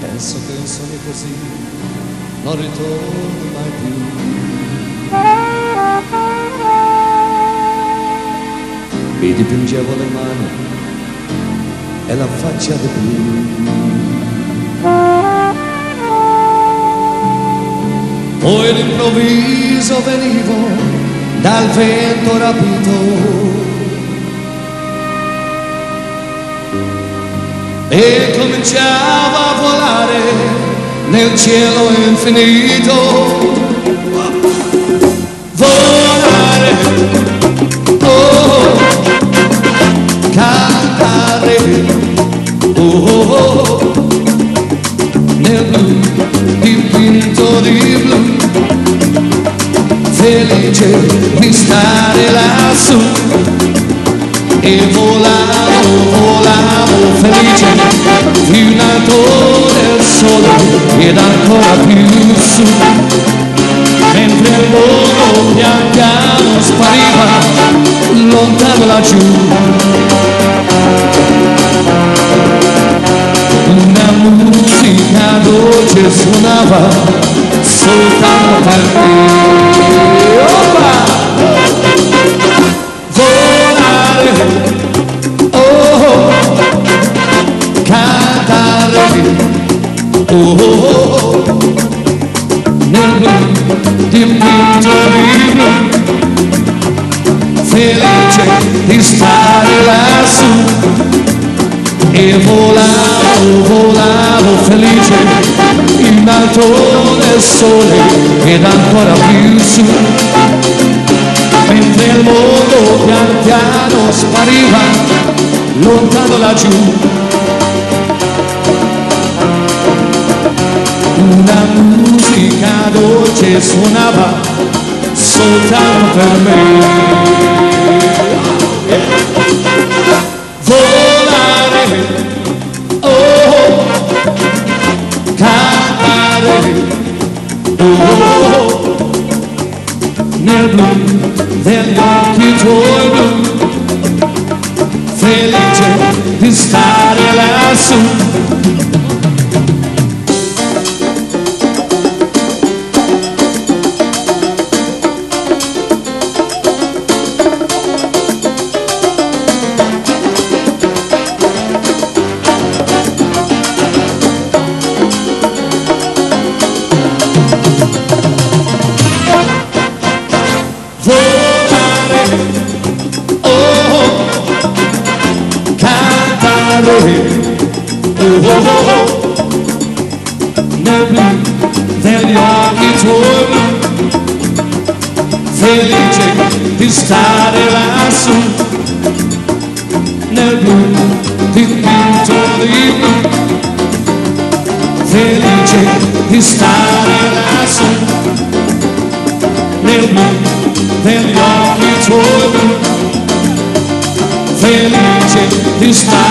Penso che un sogno così non ritorni mai più. Mi dipingevo le mani e la faccia di blu. Poi d'improvviso venivo dal vento rapito e cominciava a volare nel cielo infinito. Volare, oh, cantare, oh, oh, oh, nel blu, dipinto di blu, felice di stare lassù e volavo, del sole ed ancora più su mentre il mondo pian piano spariva lontano laggiù una musica dolce suonava soltanto per me oh, oh, oh, nel dipinto di blu felice di stare lassù. E volavo, volavo felice in alto del sole ed ancora più su. Mentre il mondo pian piano spariva lontano laggiù suonava soltanto per me. Volare, oh, cantare, oh, nel blu degli occhi tuoi blu, felice di stare lassù na morrer. Oh, oh, oh, oh. Nebbi, they are each one Felice di stare lassù. Nel blu dipinto libro. Felice di stare lassù. Nel blu degli occhi Felice di stare